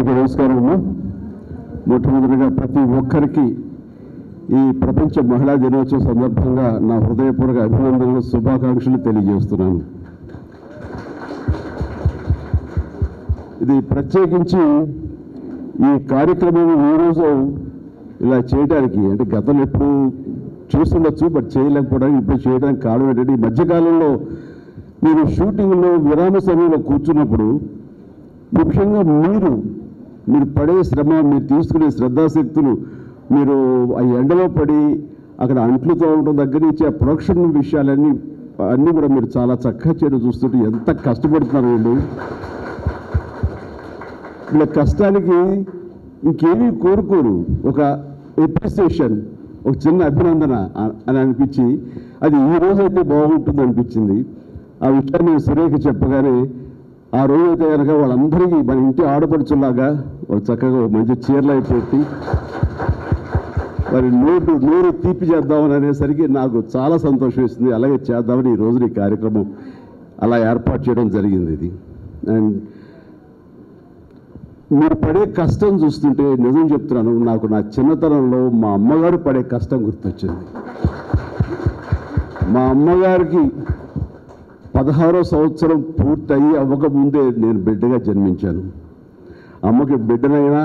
అందరికీ నమస్కారం అమ్మా. మొట్టమొదటిగా ప్రతి ఒక్కరికి ఈ ప్రపంచ మహిళా దినోత్సవం సందర్భంగా నా హృదయపూర్వక అభినందనలు శుభాకాంక్షలు తెలియజేస్తున్నాను. ఇది ప్రత్యేకించి ఈ కార్యక్రమం ఈరోజు ఇలా చేయడానికి అంటే గతంలో ఎప్పుడు చూస్తుండొచ్చు బట్ చేయలేకపోవడానికి ఇప్పుడు చేయడానికి కారణం ఏంటంటే ఈ మధ్యకాలంలో మీరు షూటింగ్లో విరామ సమయంలో కూర్చున్నప్పుడు ముఖ్యంగా మీరు మీరు పడే శ్రమ మీరు తీసుకునే శ్రద్ధాశక్తులు మీరు ఆ ఎండలో పడి అక్కడ అంట్లు తోవడం దగ్గర నుంచి ఆ ప్రొడక్షన్ విషయాలన్నీ అన్నీ కూడా మీరు చాలా చక్కగా చేయడం చూస్తుంటే ఎంత కష్టపడుతున్నారు వీళ్ళు. వీళ్ళ కష్టానికి ఇంకేమీ కోరుకోరు. ఒక ఎప్రిసియేషన్ ఒక చిన్న అభినందన అని అనిపించి అది ఈ రోజైతే బాగుంటుంది అనిపించింది. ఆ విషయాన్ని సురేఖ చెప్పగానే ఆ రోజు అయితే కనుక వాళ్ళందరికీ మన ఇంటి ఆడపడుచులాగా వాళ్ళు చక్కగా మంచి చీరలు అయిపోయి మరి నోటు నోరు తీపి చేద్దామని అనేసరికి నాకు చాలా సంతోషం ఇస్తుంది అలాగే చేద్దామని ఈ రోజున ఈ కార్యక్రమం అలా ఏర్పాటు చేయడం జరిగింది ఇది. అండ్ మీరు పడే కష్టం చూస్తుంటే నిజం చెప్తున్నాను నాకు నా చిన్నతనంలో మా అమ్మగారు పడే కష్టం గుర్తొచ్చింది. మా అమ్మగారికి పదహారో సంవత్సరం పూర్తయి అవ్వకముందే నేను బిడ్డగా జన్మించాను. అమ్మకి బిడ్డనైనా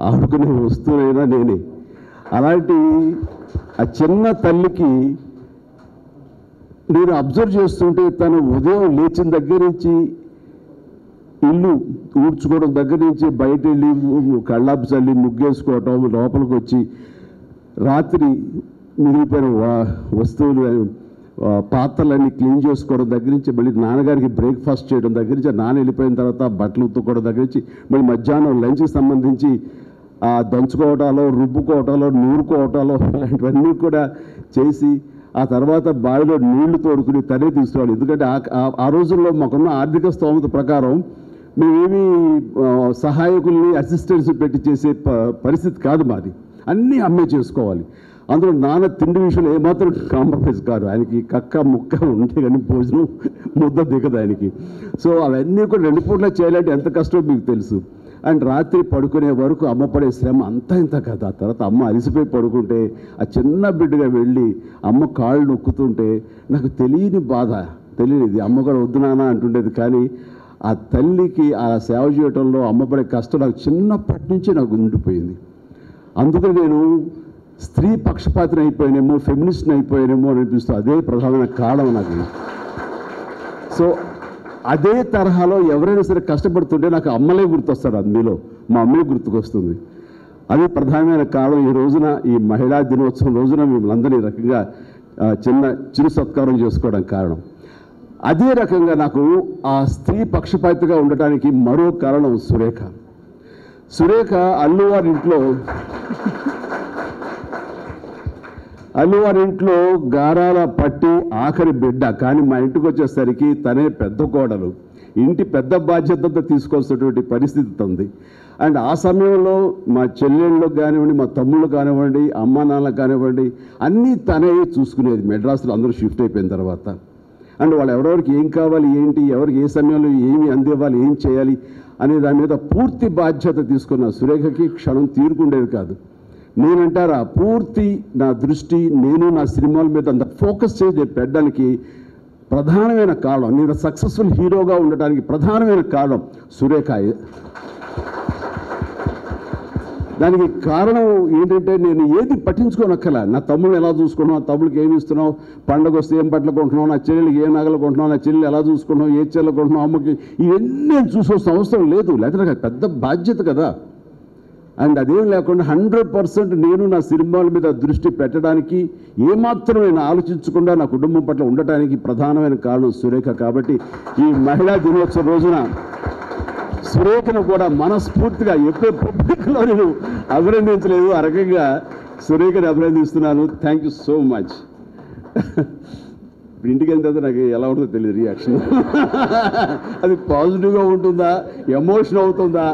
ఆడుకునే వస్తువునైనా నేనే. అలాంటి ఆ చిన్న తల్లికి నేను అబ్జర్వ్ చేస్తుంటే తను ఉదయం లేచిన దగ్గర నుంచి ఇల్లు ఊడ్చుకోవడం దగ్గర నుంచి బయట వెళ్ళి కళ్ళాపు చల్లి ముగ్గేసుకోవటం లోపలికి వచ్చి రాత్రి మిగిలిపోయిన వా- వస్తువులు పాత్రలన్నీ క్లీన్ చేసుకోవడం దగ్గర నుంచి మళ్ళీ నాన్నగారికి బ్రేక్ఫాస్ట్ చేయడం దగ్గర నుంచి నాన్న వెళ్ళిపోయిన తర్వాత బట్టలు ఉత్తుకోవడం దగ్గర నుంచి మళ్ళీ మధ్యాహ్నం లంచ్కి సంబంధించి దంచుకోవటాలో రుబ్బుకోవటాలో నూరుకోవటాలో ఇలాంటివన్నీ కూడా చేసి ఆ తర్వాత బావిలో నీళ్ళు తోడుకుని తనే తీసుకోవాలి ఎందుకంటే ఆ- ఆ- రోజుల్లో మాకున్న ఆర్థిక స్తోమత ప్రకారం మేమేమి సహాయకుల్ని అసిస్టెంట్స్ పెట్టి చేసే ప- పరిస్థితి కాదు మాది. అన్నీ అమ్మే చేసుకోవాలి. అందులో నాన్న తిండి విషయంలో ఏమాత్రం కాంప్రమైజ్ కాదు. ఆయనకి కక్క ముక్క ఉంటే కానీ భోజనం ముద్ద దిగదు ఆయనకి. సో అవన్నీ కూడా రెండు పూట్ల చేయాలంటే ఎంత కష్టమో మీకు తెలుసు. అండ్ రాత్రి పడుకునే వరకు అమ్మ పడే శ్రమ అంతా ఇంత కదా. ఆ తర్వాత అమ్మ అలిసిపోయి పడుకుంటే ఆ చిన్న బిడ్డగా వెళ్ళి అమ్మ కాళ్ళు నొక్కుతుంటే నాకు తెలియని బాధ. తెలియనిది. అమ్మ కూడా వద్దు నాన్న అంటుండేది. కానీ ఆ తల్లికి ఆ సేవ చేయటంలో అమ్మ పడే కష్టం నాకు చిన్నప్పటి నుంచి నాకు ఉండిపోయింది. అందుకని నేను స్త్రీ పక్షపాతిని అయిపోయినేమో ఫెమినిస్ట్ని అయిపోయానేమో అని అనిపిస్తుంది. అదే ప్రధానమైన కారణం నాకు. సో అదే తరహాలో ఎవరైనా సరే కష్టపడుతుంటే నాకు అమ్మలే గుర్తొస్తారు అందులో మా అమ్మే గుర్తుకొస్తుంది. అది ప్రధానమైన కారణం. ఈ రోజున ఈ మహిళా దినోత్సవం రోజున మిమ్మల్ని అందరినీ రకంగా చిన్న చిరు సత్కారం చేసుకోవడం కారణం. అదే రకంగా నాకు ఆ స్త్రీ పక్షపాతిగా ఉండటానికి మరో కారణం సురేఖ. సురేఖ అల్లువారి ఇంట్లో అల్లువారి గారాల పట్టి ఆఖరి బిడ్డ. కానీ మా ఇంటికి వచ్చేసరికి తనే పెద్ద కోడలు. ఇంటి పెద్ద బాధ్యతతో తీసుకోవాల్సినటువంటి పరిస్థితి ఉంది. అండ్ ఆ సమయంలో మా చెల్లెళ్ళు కానివ్వండి మా తమ్ముళ్ళు కానివ్వండి అమ్మ నాన్న కానివ్వండి అన్నీ తనే చూసుకునేది. మెడ్రాస్లో అందరూ షిఫ్ట్ అయిపోయిన తర్వాత. అండ్ వాళ్ళు ఎవరెవరికి ఏం కావాలి ఏంటి ఎవరికి ఏ సమయంలో ఏమి అందివ్వాలి ఏం చేయాలి అనే దాని మీద పూర్తి బాధ్యత తీసుకున్న సురేఖకి క్షణం తీరుకుండేది కాదు. నేనంటారా పూర్తి నా దృష్టి నేను నా సినిమాల మీద అంత ఫోకస్ చేసి పెట్టడానికి ప్రధానమైన కారణం నేను సక్సెస్ఫుల్ హీరోగా ఉండటానికి ప్రధానమైన కారణం సురేఖ దానికి కారణం ఏంటంటే నేను ఏది పట్టించుకోనక్కల నా తమ్ముడు ఎలా చూసుకున్నావు నా తమ్ముడికి ఏమి ఇస్తున్నావు పండగ వస్తే ఏం బట్టలు కొంటున్నావు నా చెల్లెలకి ఏ నగలు కొంటున్నావు నా చెల్లెలు ఎలా చూసుకున్నావు ఏ చెల్లెలు కొంటున్నావు అమ్మకి ఇవన్నీ నేను అవసరం లేదు. లేకపోతే నాకు పెద్ద బాధ్యత కదా. అండ్ అదేం లేకుండా హండ్రెడ్ పర్సెంట్ నేను నా సినిమాల మీద దృష్టి పెట్టడానికి ఏమాత్రం నేను ఆలోచించకుండా నా కుటుంబం పట్ల ఉండటానికి ప్రధానమైన కారణం సురేఖ కాబట్టి ఈ మహిళా దినోత్సవం రోజున సురేఖను కూడా మనస్ఫూర్తిగా ఎప్పుడు పబ్లిక్లో నేను అభినందించలేదు. ఆ రకంగా సురేఖను అభినందిస్తున్నాను. థ్యాంక్ యూ సో మచ్ ఇంటికి వెళ్ళిన తర్వాత నాకు ఎలా ఉంటుందో తెలియదు రియాక్షన్ అది పాజిటివ్గా ఉంటుందా? ఎమోషన్ అవుతుందా?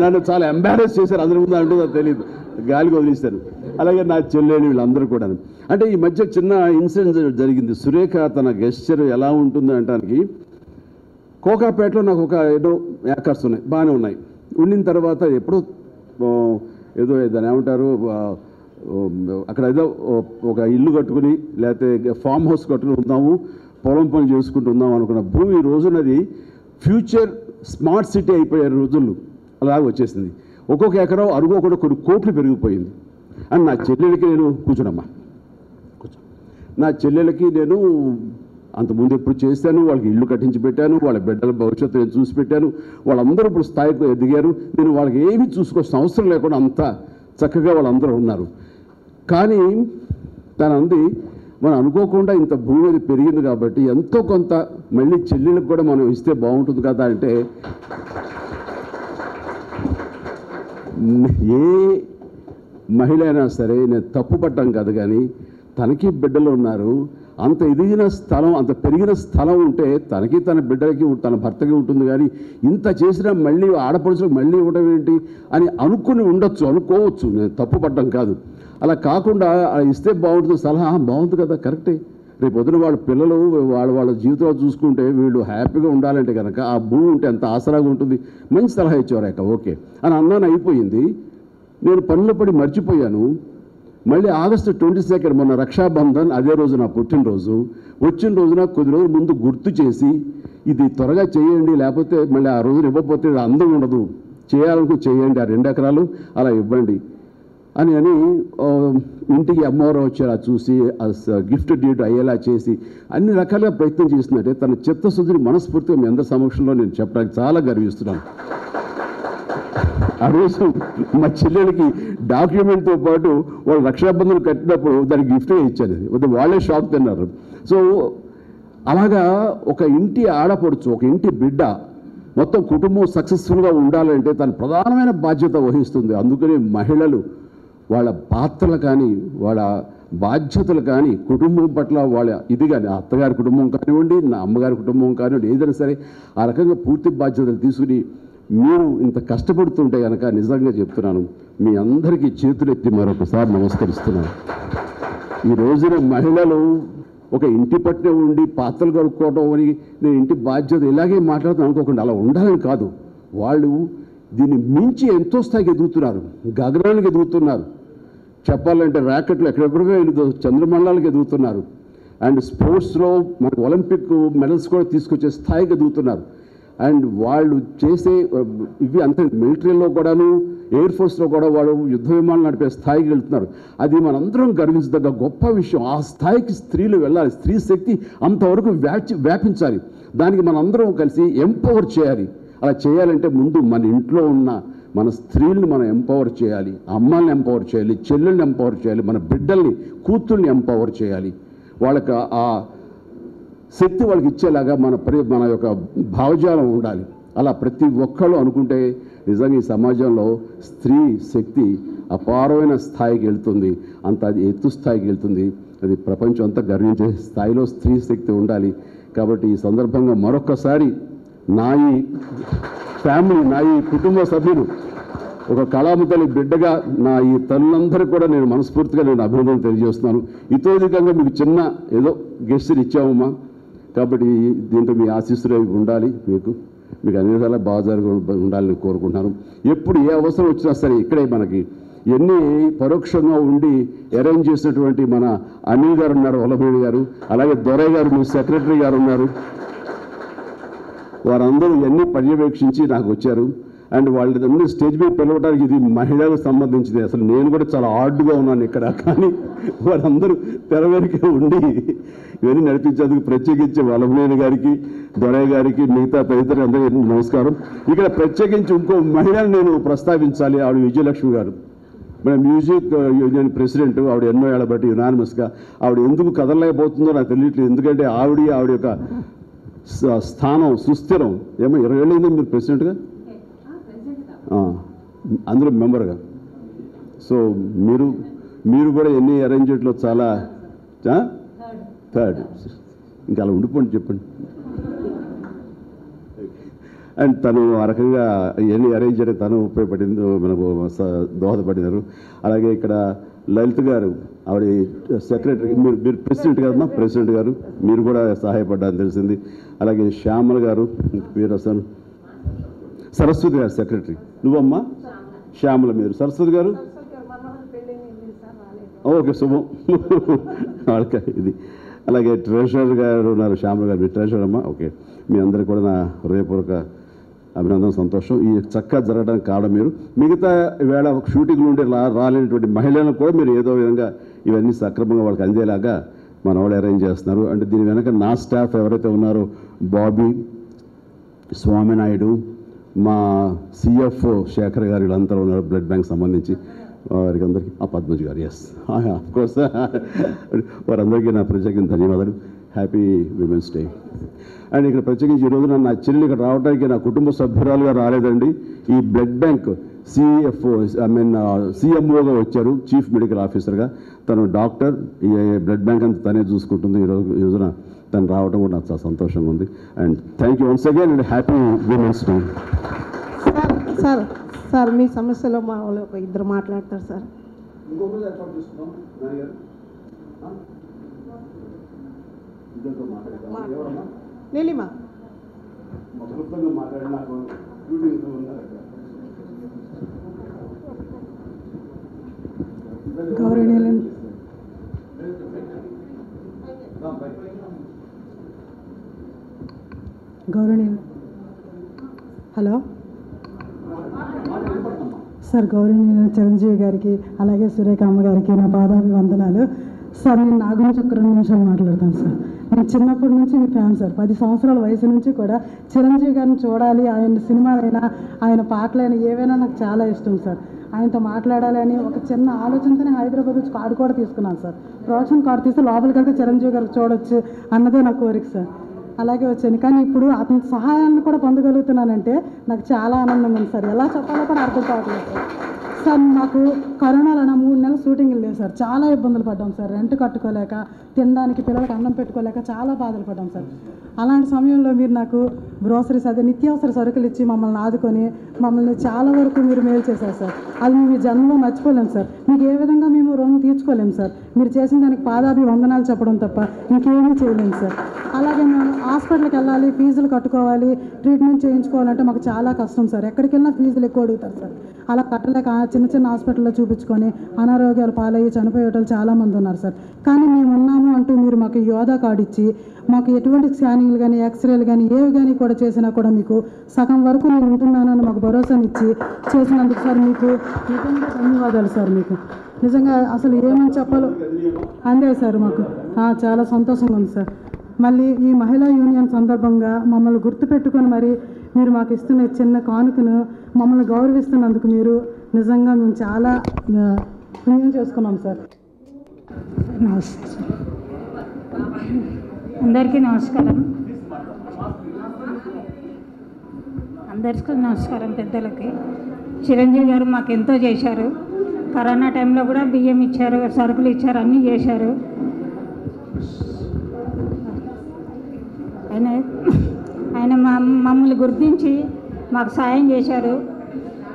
నన్ను చాలా ఎంబారెస్ చేశారు. అందరి ముందు అంటుందో తెలియదు గాలికి వదిలిస్తారు అలాగే నా చెల్లెలు వీళ్ళందరూ కూడా అంటే ఈ మధ్య చిన్న ఇన్సిడెంట్ జరిగింది. సురేఖ తన గెస్చర్ ఎలా ఉంటుంది అంటానికి కోకాపేటలో నాకు ఒక ఏదో యాకర్స్ ఉన్నాయి. బాగానే ఉన్నాయి. ఉండిన తర్వాత ఎప్పుడో ఏదో దాని ఏమంటారు అక్కడ ఏదో ఒక ఇల్లు కట్టుకుని లేకపోతే ఫామ్ హౌస్ కట్టుకుని ఉందాము పొలం పనులు చేసుకుంటూ ఉందాం అనుకున్న భూమి రోజునది ఫ్యూచర్ స్మార్ట్ సిటీ అయిపోయే రోజులు. అలా వచ్చేసింది. ఒక్కొక్క ఎకరం అనుకోకుండా కూడా కొన్ని కోట్లు పెరిగిపోయింది. అని నా చెల్లెలకి నేను కూర్చున్నమ్మా కూర్చో నా చెల్లెలకి నేను అంతకుముందు ఎప్పుడు చేశాను వాళ్ళకి ఇల్లు కట్టించి పెట్టాను వాళ్ళ బిడ్డల భవిష్యత్తు నేను చూసి పెట్టాను వాళ్ళందరూ ఇప్పుడు స్థాయికి ఎదిగారు. నేను వాళ్ళకి ఏమీ చూసుకోవాల్సిన అవసరం లేకుండా అంత చక్కగా వాళ్ళందరూ ఉన్నారు. కానీ తన అంది మనం అనుకోకుండా ఇంత భూమి అది పెరిగింది కాబట్టి ఎంతో కొంత మళ్ళీ చెల్లెలకు కూడా మనం ఇస్తే బాగుంటుంది కదా అంటే ఏ మహిళ అయినా సరే నేను తప్పు పట్టడం కాదు కానీ తనకి బిడ్డలు ఉన్నారు. అంత ఎదిగిన స్థలం అంత పెరిగిన స్థలం ఉంటే తనకి తన బిడ్డలకి తన భర్తకి ఉంటుంది కానీ ఇంత చేసినా మళ్ళీ ఆడపడుచులకు మళ్ళీ ఇవ్వడం ఏంటి అని అనుకుని ఉండొచ్చు అనుకోవచ్చు. నేను తప్పు పడ్డం కాదు. అలా కాకుండా ఇస్తే బాగుంటుంది సలహా బాగుంది కదా కరెక్టే. రేపు పొద్దున వాళ్ళ పిల్లలు వాళ్ళ వాళ్ళ జీవితంలో చూసుకుంటే వీళ్ళు హ్యాపీగా ఉండాలంటే కనుక ఆ భూమి ఉంటే ఎంత ఆసరాగా ఉంటుంది. మంచి సలహా ఇచ్చేవారు అక్క ఓకే. అని అన్నాను అయిపోయింది. నేను పనులు పడి మర్చిపోయాను. మళ్ళీ ఆగస్టు ట్వంటీ సెకండ్ మొన్న రక్షాబంధన్ అదే రోజు నా పుట్టినరోజు. వచ్చిన రోజున కొద్ది రోజుల ముందు గుర్తు చేసి ఇది త్వరగా చేయండి లేకపోతే మళ్ళీ ఆ రోజున ఇవ్వకపోతే ఇది అందం ఉండదు. చేయాలనుకో చేయండి ఆ రెండు ఎకరాలు అలా ఇవ్వండి. అని అని ఇంటికి అమ్మవారు వచ్చేలా చూసి గిఫ్ట్ డీట్ అయ్యేలా చేసి అన్ని రకాలుగా ప్రయత్నం చేస్తున్నట్టే తన చిత్తశుద్ధిని మనస్ఫూర్తిగా మీ అందరి సమక్షంలో నేను చెప్పడానికి చాలా గర్విస్తున్నాను. ఆ రోజు మా చెల్లెలకి డాక్యుమెంట్తో పాటు వాళ్ళు రక్షాబంధన్ కట్టినప్పుడు దానికి గిఫ్ట్ ఇచ్చాను. అది వాళ్ళే షాక్ తిన్నారు. సో అలాగా ఒక ఇంటి ఆడపడుచు ఒక ఇంటి బిడ్డ మొత్తం కుటుంబం సక్సెస్ఫుల్గా ఉండాలంటే తన ప్రధానమైన బాధ్యత వహిస్తుంది. అందుకని మహిళలు వాళ్ళ పాత్రలు కానీ వాళ్ళ బాధ్యతలు కానీ కుటుంబం పట్ల వాళ్ళ ఇది కానీ అత్తగారి కుటుంబం కానివ్వండి నా అమ్మగారి కుటుంబం కానివ్వండి ఏదైనా సరే ఆ రకంగా పూర్తి బాధ్యతలు తీసుకుని మీరు ఇంత కష్టపడుతుంటే కనుక నిజంగా చెప్తున్నాను మీ అందరికీ చేతులెత్తి మరొకసారి నమస్కరిస్తున్నాను. ఈ రోజున మహిళలు ఒక ఇంటి పట్టే ఉండి పాత్రలు కడుక్కోవడం అని నేను ఇంటి బాధ్యత ఇలాగే మాట్లాడుతాను అనుకోకుండా అలా ఉండాలని కాదు. వాళ్ళు దీన్ని మించి ఎంతో స్థాయికి ఎదుగుతున్నారు గగనానికి ఎదుగుతున్నారు. చెప్పాలంటే ర్యాకెట్లు ఎక్కడెక్కడికో ఎదుగు చంద్రమండలాలకు ఎదుగుతున్నారు. అండ్ స్పోర్ట్స్లో మనకు ఒలింపిక్ మెడల్స్ కూడా తీసుకొచ్చే స్థాయికి ఎదుగుతున్నారు. అండ్ వాళ్ళు చేసే ఇవి అంత మిలిటరీలో కూడాను ఎయిర్ ఫోర్స్లో కూడా వాళ్ళు యుద్ధ విమానాలు నడిపే స్థాయికి వెళ్తున్నారు. అది మనందరం గర్వించదగ్గ గొప్ప విషయం. ఆ స్థాయికి స్త్రీలు వెళ్ళాలి. స్త్రీ శక్తి అంతవరకు వ్యాచి వ్యాపించాలి. దానికి మనందరం కలిసి ఎంపవర్ చేయాలి. అలా చేయాలంటే ముందు మన ఇంట్లో ఉన్న మన స్త్రీల్ని మనం ఎంపవర్ చేయాలి అమ్మల్ని ఎంపవర్ చేయాలి చెల్లెల్ని ఎంపవర్ చేయాలి మన బిడ్డల్ని కూతుర్ని ఎంపవర్ చేయాలి. వాళ్ళకి ఆ శక్తి వాళ్ళకి ఇచ్చేలాగా మన ప్ర మన యొక్క భావజాలం ఉండాలి. అలా ప్రతి ఒక్కళ్ళు అనుకుంటే నిజంగా ఈ సమాజంలో స్త్రీ శక్తి అపారమైన స్థాయికి వెళ్తుంది. అంత అది ఎత్తు స్థాయికి వెళ్తుంది. అది ప్రపంచం అంతా గర్వించే స్థాయిలో స్త్రీ శక్తి ఉండాలి. కాబట్టి ఈ సందర్భంగా మరొకసారి నా ఈ ఫ్యామిలీ నా ఈ కుటుంబ సభ్యులు ఒక కళాముతలి బిడ్డగా నా ఈ తల్లులందరికీ కూడా నేను మనస్ఫూర్తిగా నేను అభినందనలు తెలియజేస్తున్నాను. ఇతోధికంగా మీకు చిన్న ఏదో గెస్టర్ ఇచ్చామమ్మా. కాబట్టి దీంట్లో మీ ఆశీస్సులు ఉండాలి మీకు. మీకు అన్ని విధాలా బాగా జరిగి ఉండాలని కోరుకుంటున్నాను. ఎప్పుడు ఏ అవసరం వచ్చినా సరే ఇక్కడే మనకి ఎన్ని పరోక్షంగా ఉండి అరేంజ్ చేసినటువంటి మన అనిల్ గారు ఉన్నారు వల్లభేణి గారు. అలాగే దొరయ్య గారు మీ సెక్రటరీ గారు ఉన్నారు. వారందరూ ఇవన్నీ పర్యవేక్షించి నాకు వచ్చారు. అండ్ వాళ్ళందరూ స్టేజ్ మీద పిలవడానికి ఇది మహిళలకు సంబంధించింది అసలు నేను కూడా చాలా హార్డ్గా ఉన్నాను ఇక్కడ. కానీ వారందరూ తెర ఉండి ఇవన్నీ నడిపించేందుకు ప్రత్యేకించి వల్లభనేని గారికి దొరయ్య గారికి మిగతా తదితరులు అందరికీ నమస్కారం. ఇక్కడ ప్రత్యేకించి ఇంకో మహిళను నేను ప్రస్తావించాలి. ఆవిడ విజయలక్ష్మి గారు. మన మ్యూజిక్ యూనియన్ ప్రెసిడెంట్ ఆవిడ ఎన్నో ఏళ్ళ బట్టి యునానిమస్గా ఆవిడ ఎందుకు కదలలేకపోతుందో నాకు తెలియట్లేదు. ఎందుకంటే ఆవిడ ఆవిడ యొక్క స్థానం సుస్థిరం. ఏమో ఇరవై ఏళ్ళైంది మీరు ప్రెసిడెంట్గా? ఆ, అందులో మెంబర్గా. సో మీరు మీరు కూడా ఎన్ని అరేంజ్మెంట్లో చాలా థర్డ్. ఇంకా అలా ఉండిపోండి చెప్పండి. అండ్ తను ఆ రకంగా ఎన్ని అరేంజ్ చేయడం తను ఉపయోగపడింది మనకు దోహదపడినారు. అలాగే ఇక్కడ లలిత్ గారు ఆవిడ సెక్రటరీ మీరు మీరు ప్రెసిడెంట్ కదమ్మా ప్రెసిడెంట్ గారు మీరు కూడా సహాయపడ్డారని తెలిసింది. అలాగే శ్యామల్ గారు మీరు అసలు సరస్వతి గారు సెక్రటరీ. నువ్వమ్మా? శ్యామల మీరు. సరస్వతి గారు? ఓకే శుభం. వాళ్ళకి ఇది. అలాగే ట్రెషరర్ గారు ఉన్నారు శ్యామల గారు. మీ ట్రెషరర్ అమ్మా? ఓకే. మీ అందరికీ కూడా నా హృదయపూర్వక అభినందన సంతోషం. ఈ చక్కగా జరగడానికి కారణం మీరు. మిగతా వేళ షూటింగ్లు ఉండే రాలేనటువంటి మహిళలను కూడా మీరు ఏదో విధంగా ఇవన్నీ సక్రమంగా వాళ్ళకి అందేలాగా మన వాళ్ళు అరేంజ్ చేస్తున్నారు. అంటే దీని వెనక నా స్టాఫ్ ఎవరైతే ఉన్నారో బాబీ స్వామినాయుడు మా సిఎఫ్ఓ శేఖర్ గారు వీళ్ళందరూ ఉన్నారు బ్లడ్ బ్యాంక్ సంబంధించి. వారికి అందరికీ ఆ పద్మజ్ గారు ఎస్ కోర్స్ ah, వారందరికీ నా ప్రత్యేకంగా ధన్యవాదాలు. హ్యాపీ విమెన్స్ డే అండ్ ఇక్కడ ప్రత్యేకించి ఈరోజు నన్ను నా చెల్లెలు ఇక్కడ రావడానికి నా కుటుంబ సభ్యురాలుగా రాలేదండి. ఈ blood bank CFO I mean సిఎంఓగా వచ్చారు చీఫ్ మెడికల్ ఆఫీసర్గా తను డాక్టర్ ఈ బ్లడ్ బ్యాంక్ అంతా తనే చూసుకుంటుంది. ఈరోజు ఈ రోజున తను రావడం కూడా నాకు చాలా సంతోషంగా ఉంది. And thank you once again and happy women's day sir sir sir మీ సమస్యలో మా వాళ్ళు ఒక ఇద్దరు మాట్లాడతారు సార్. నీలిమా. గౌరవనీయులు. గౌరవనీయులు. హలో? సార్ గౌరవనీయులు చిరంజీవి గారికి అలాగే సురేఖ అమ్మ గారికి నా పాదాభివందనాలు. సార్ నేను నా గురించి ఒక రెండు నిమిషాలు మాట్లాడతాను సార్. నేను చిన్నప్పటి నుంచి మీ ఫ్యాన్ సార్. పది సంవత్సరాల వయసు నుంచి కూడా చిరంజీవి గారిని చూడాలి ఆయన సినిమాలైనా ఆయన పాటలైనా ఏవైనా నాకు చాలా ఇష్టం సార్. ఆయనతో మాట్లాడాలి అని ఒక చిన్న ఆలోచనతోనే హైదరాబాద్ వచ్చి కార్డు కూడా తీసుకున్నాను సార్. ప్రొడక్షన్ కార్డు తీస్తే లోపలికి వెళ్తే చిరంజీవి గారికి చూడొచ్చు అన్నదే నా కోరిక సార్. అలాగే వచ్చాను. కానీ ఇప్పుడు అతని సహాయాన్ని కూడా పొందగలుగుతున్నానంటే నాకు చాలా ఆనందం ఉంది సార్. ఎలా చెప్పాలో కూడా అర్థం కావట్లేదు సార్. సార్ నాకు కరోనాలో నా మూడు నెలలు షూటింగ్ లేవు సార్. చాలా ఇబ్బందులు పడ్డాం సార్. రెంట్ కట్టుకోలేక తినడానికి పిల్లలకు అన్నం పెట్టుకోలేక చాలా బాధలు పడ్డాం సార్. అలాంటి సమయంలో మీరు నాకు గ్రోసరీస్ అదే నిత్యావసర సరుకులు ఇచ్చి మమ్మల్ని ఆదుకొని మమ్మల్ని చాలా వరకు మీరు మేలు చేశారు సార్. అది మేము ఈ జన్మలో మర్చిపోలేము సార్. మీకు ఏ విధంగా మేము రుణం తీర్చుకోలేము సార్. మీరు చేసిన దానికి పాదాభి వందనాలు చెప్పడం తప్ప ఇంకేమీ చేయలేము సార్. అలాగే మేము హాస్పిటల్కి వెళ్ళాలి ఫీజులు కట్టుకోవాలి ట్రీట్మెంట్ చేయించుకోవాలంటే మాకు చాలా కష్టం సార్. ఎక్కడికి వెళ్ళినా ఫీజులు ఎక్కువ అడుగుతారు సార్. అలా కట్టలేక చిన్న చిన్న హాస్పిటల్లో చూపించుకొని అనారోగ్యాలు పాలయ్యి చనిపోయేటోళ్ళు చాలామంది ఉన్నారు సార్. కానీ మేము ఉన్నాము అంటూ మీరు మాకు యోధా కార్డు ఇచ్చి మాకు ఎటువంటి స్కానింగ్లు కానీ ఎక్స్రేలు కానీ ఏవి కానీ కూడా చేసినా కూడా మీకు సగం వరకు నేను ఉంటున్నానని మాకు భరోసానిచ్చి చేసినందుకు సార్ మీకు నిజంగా ధన్యవాదాలు సార్ మీకు. నిజంగా అసలు ఏమని చెప్పాలో అందే సార్ మాకు. చాలా సంతోషంగా ఉంది సార్. మళ్ళీ ఈ మహిళా యూనియన్ సందర్భంగా మమ్మల్ని గుర్తుపెట్టుకొని మరి మీరు మాకు ఇస్తున్న చిన్న కానుకను మమ్మల్ని గౌరవిస్తున్నందుకు మీరు నిజంగా మేము చాలా పుణ్యం చేసుకున్నాం సార్ నమస్తే సార్. అందరికీ నమస్కారం. అందరికీ నమస్కారం పెద్దలకి. చిరంజీవి గారు మాకు ఎంతో చేశారు. కరోనా టైంలో కూడా బియ్యం ఇచ్చారు సరుకులు ఇచ్చారు అన్నీ చేశారు. ఆయన ఆయన మా మమ్మల్ని గుర్తించి మాకు సాయం చేశారు.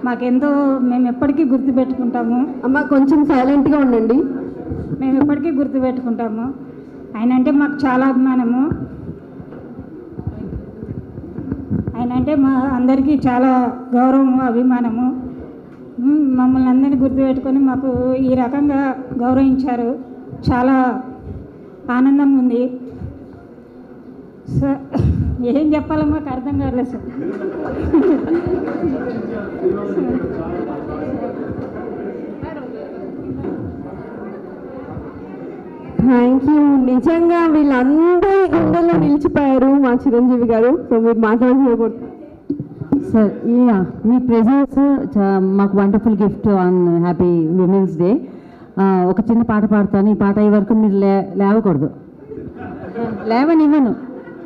మాకెంతో మేము ఎప్పటికీ గుర్తుపెట్టుకుంటాము. అమ్మ కొంచెం సైలెంట్గా ఉండండి. మేము ఎప్పటికీ గుర్తుపెట్టుకుంటాము. ఆయన అంటే మాకు చాలా అభిమానము. ఆయన అంటే మా అందరికీ చాలా గౌరవము అభిమానము. మమ్మల్ని అందరినీ గుర్తుపెట్టుకొని మాకు ఈ రకంగా గౌరవించారు. చాలా ఆనందంగా ఉంది. సార్ ఏం చెప్పాలో మాకు అర్థం కావట్లేదు సార్. థ్యాంక్ యూ నిజంగా వీళ్ళందరి గుండెల్లో నిలిచిపోయారు మా చిరంజీవి గారు. సో మీరు మాట్లాడుకోకూడదు. సార్ యా మీ ప్రెజెన్స్ మాకు wonderful gift on happy women's day ఒక చిన్న పాట పాడతాను. ఈ పాట అయ్యే వరకు మీరు లే లేవకూడదు. లేవనివ్వను.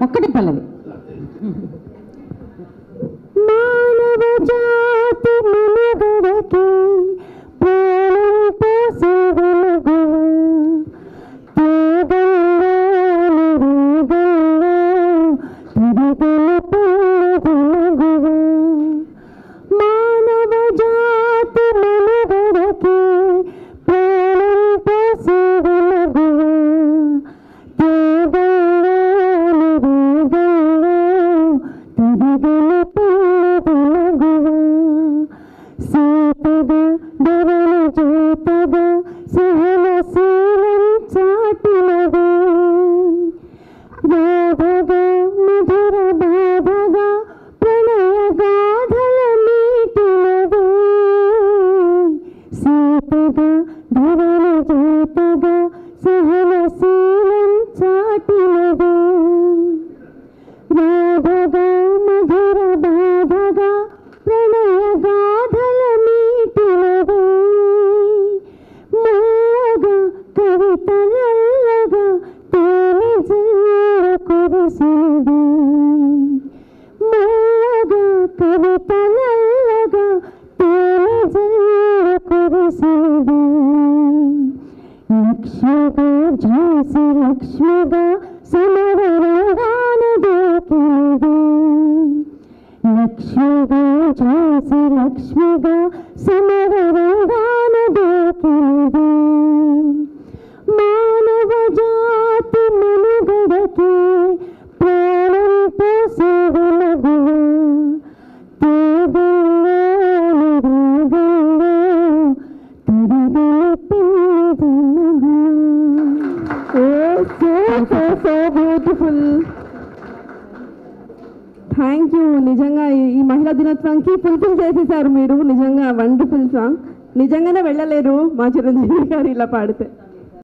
ఒక్కటి పల్లవి. मानव जाति मनुगण के Pada చేసేసారు మీరు. నిజంగా వండర్ఫుల్ సాంగ్ నిజంగానే వెళ్ళలేరు మా చిరంజీవి గారు ఇలా పాడితే.